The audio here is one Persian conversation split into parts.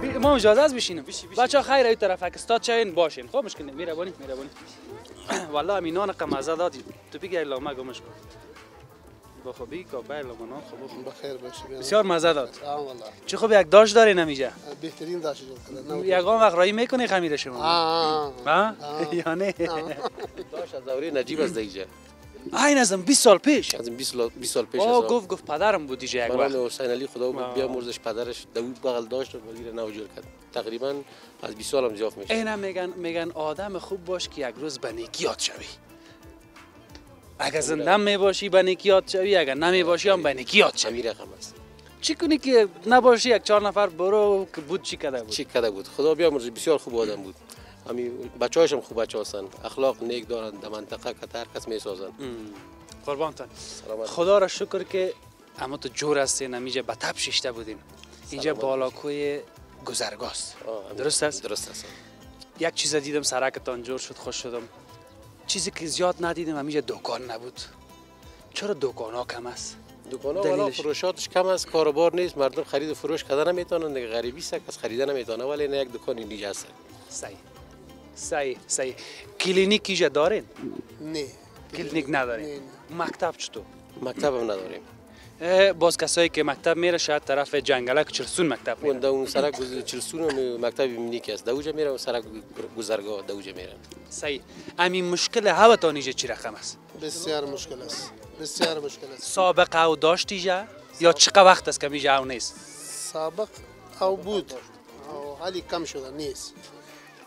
بی- ما اجازه است بشینیم بچه خیر این طرف استاد چاین باشین. خب مشکل نیست. میره بانی میره بانی والله امینان که مزه دادی تو بگی لامه گمش کن. با خوبی که بای لامنان خوب خوب بخیر باشی. بسیار مزه داد. والله. چه خوب یک داش داری نمیجا بهترین داشت جور کردن یک آن وقت رایی می‌کنی خمیر شما. آه ها آه. یا نه؟ داشت از دوره نجیب از دیجا این ازم 20 سال پیش. از این 20 سال 20 سال پیش از گفت گفت پدرم بود دیجا یک وقت. حسین علی خدا آه. بیامرزش پدرش داوود بغل داشت ولی را نو جور کرد. تقریبا از 20 سالم زیاف میشه. اینا میگن میگن آدم خوب باش که یک روز به نیکی یاد شوی. اگر زنده می باشی به نیکی یاد شوی اگر نمی باشی هم به نیکی یاد شوی. رقم است. چی کنی که نباشی یک چهار نفر برو که بود چی کده بود؟ چی کده بود؟ خدا بیامرزش بسیار خوب آدم بود. همین بچه‌هاش هم خوب بچه هستن. اخلاق نیک دارن در منطقه که هر کس می‌سازن. قربانتان خدا را شکر که اما تو جور هستی نمیجه به تب شیشته بودین اینجا بالاکوی گذرگاست. درست است؟ درست است. یک چیز دیدم سرکتان جور شد خوش شدم. چیزی که زیاد ندیدم همیشه دکان نبود. چرا دکان ها کم است؟ دکان ها والا؟ فروشاتش کم است کاروبار نیست مردم خرید و فروش کردن نمی‌تونن دیگه غریبی است کس خریدن نمی‌تونه ولی نه یک دکان اینجا هست. صحیح. صحیح صحیح کلینیک اینجا دارین؟ نه. کلینیک ندارین؟ نه، مکتب چطور؟ مکتب هم نداریم. اه، باز کسایی که مکتب میره شاید طرف جنگلک چرسون مکتب اون میره. در اون سرک گز- چلسون هم مکتب مینیک است. دوجه میره اون سرک گذرگاه دوجه میره. صحیح همین مشکل هوتان اینجا چی رقم است؟ بسیار مشکل است. بسیار مشکل است. سابقه او داشت اینجا یا چقدر وقت است که اینجا او نیست؟ سابق او بود. او حالی کم شده نیست.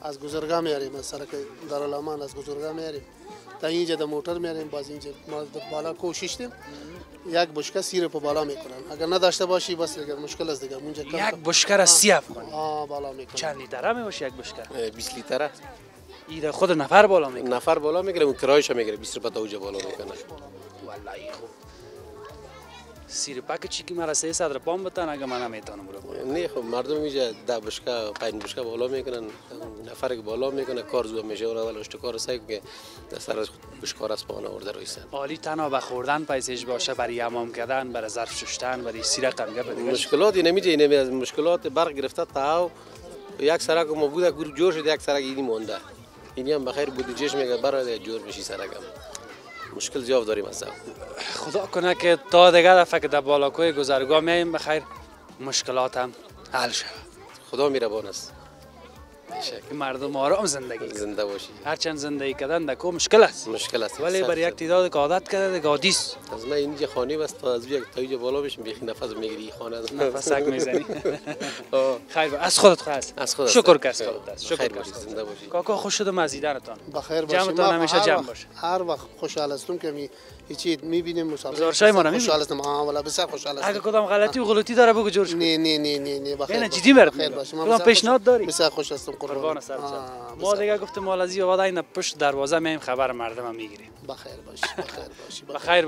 از گذرگاه میاریم از سرک دارالامان از گذرگاه میاریم. تا اینجا در موتر میاریم باز اینجا ما بالا کوشیدیم یک بشکه سیر په بالا می‌کنن. اگر نداشته باشی بس دیگه مشکل است دیگه. اونجا یک بشکر سی افغانی آه بالا می‌کنن. چند لیتره می باشه یک بشکر 20 لیتره. ایره خود نفر بالا می‌کنه. نفر بالا می‌گیره اون کرایش می‌گیره. 20 روپیه دوجه بالا می‌کنه. والله خوب. سیر پک چی که مرا 300 رپام بتن اگه من نمی‌تونم برو نه خب مردم میجه ده بشکه پنج بشکه بالا می‌کنن نفر که بالا می‌کنه کار زود میشه. اون اول اشتکار سعی که سر بشکار از پانه ورده رویسن عالی تنها به خوردن پیسش باشه برای حمام کردن برای ظرف شستن برای سیر قمگه بدیگه مشکلاتی نمیجه اینه از مشکلات برق گرفته تا یک سرک ما بود گروه جور شد یک سرک اینی مونده. اینی هم بخیر بودجهش میگه برای جور بشی سرکم. مشکل زیاد داریم از خدا کنه که تا دیگه دفعه که در بالاکوی گذرگاه میایم بخیر مشکلات هم حل شود خدا میربان است. که مردم آرام زندگی. زنده باشی هرچند زندگی کردن دکو مشکل است مشکل است ولی برای یک تعداد که عادت کرده دیگه عادی است از من اینجا خانه بست تا از یک تا اینجا بالا بشم بیخی نفس می‌گیری خانه از نفسک می‌زنی آه. خیر با- از خودت خواست از خودت شکر. که از خودت است شکر باشی، خودت زنده. باشی. کاکا خوش شدم از دیدنتان بخیر باشی جمعتان همیشه جمع باشه. هر وقت خوشحال هستم که می هیچی می‌بینیم مسابقه گزارشای ما را خوشحال هستم آه والا بسیار خوشحال اگه هستم کدام غلطی و غلطی داره بگو جورج. نه نه نه نه نه بخیر نه،. جدی مرد کدام بسیار خوش- پیشنهاد داری؟ بسیار خوش هستم قربان. آه، ما دیگه گفتم مالازی و وادای پشت دروازه میایم خبر مردم می‌گیریم. بخیر باشی بخیر باشی بخیر.